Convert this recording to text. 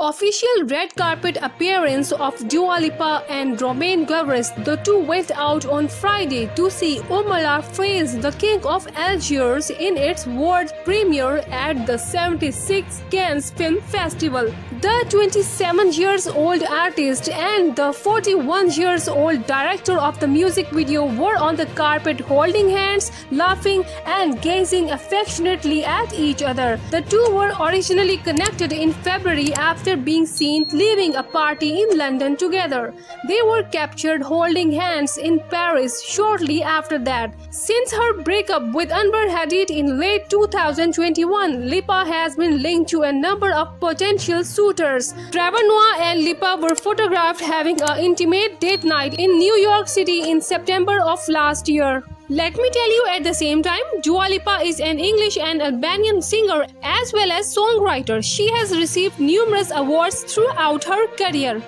official red carpet appearance of Dua Lipa and Romain Gavras, the two went out on Friday to see Oumar Freeze, the King of Algiers, in its world premiere at the 76th Cannes Film Festival. The 27 years old artist and the 41 years old director of the music video were on the carpet holding hands, laughing, and gazing affectionately at each other. The two were originally connected in February after being seen leaving a party in London together. They were captured holding hands in Paris shortly after that. Since her breakup with Anwar Hadid in late 2021, Lipa has been linked to a number of potential suitors. Trevor Noah and Lipa were photographed having an intimate date night in New York City in September of last year. Let me tell you at the same time, Dua Lipa is an English and Albanian singer as well as songwriter. She has received numerous awards throughout her career.